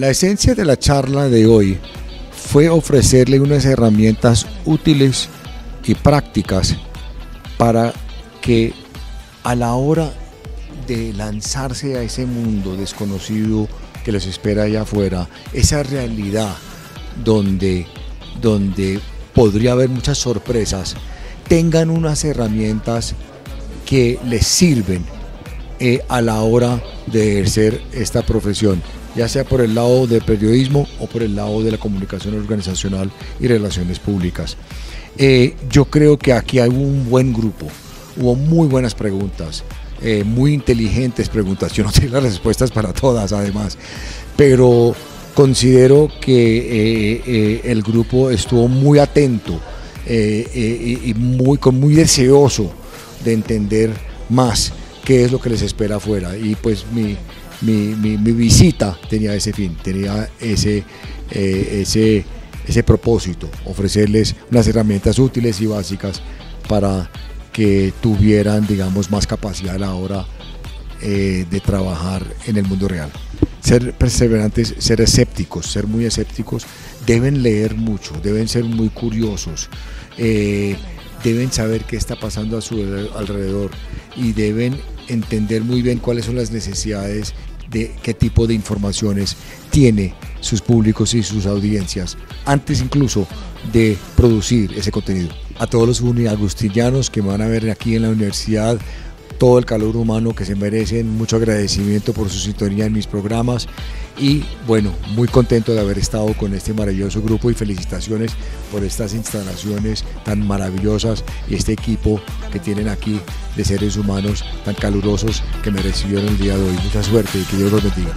La esencia de la charla de hoy fue ofrecerle unas herramientas útiles y prácticas para que a la hora de lanzarse a ese mundo desconocido que les espera allá afuera, esa realidad donde, donde podría haber muchas sorpresas, tengan unas herramientas que les sirven eh, a la hora de ejercer esta profesión ya sea por el lado del periodismo o por el lado de la comunicación organizacional y relaciones públicas. Eh, yo creo que aquí hay un buen grupo, hubo muy buenas preguntas, eh, muy inteligentes preguntas, yo no tengo las respuestas para todas además, pero considero que eh, el grupo estuvo muy atento y muy, muy deseoso de entender más qué es lo que les espera afuera y pues mi, mi, mi, visita tenía ese fin, tenía ese, eh, ese, ese propósito, ofrecerles unas herramientas útiles y básicas para que tuvieran, digamos, más capacidad a la hora eh, de trabajar en el mundo real. Ser perseverantes, ser escépticos, ser muy escépticos, deben leer mucho, deben ser muy curiosos, eh, deben saber qué está pasando a su alrededor y deben entender muy bien cuáles son las necesidades de qué tipo de informaciones tiene sus públicos y sus audiencias antes incluso de producir ese contenido. A todos los agustinianos que van a ver aquí en la universidad, todo el calor humano que se merecen, mucho agradecimiento por su sintonía en mis programas y bueno, muy contento de haber estado con este maravilloso grupo y felicitaciones por estas instalaciones tan maravillosas y este equipo que tienen aquí de seres humanos tan calurosos que me recibieron el día de hoy. Mucha suerte y que Dios los bendiga.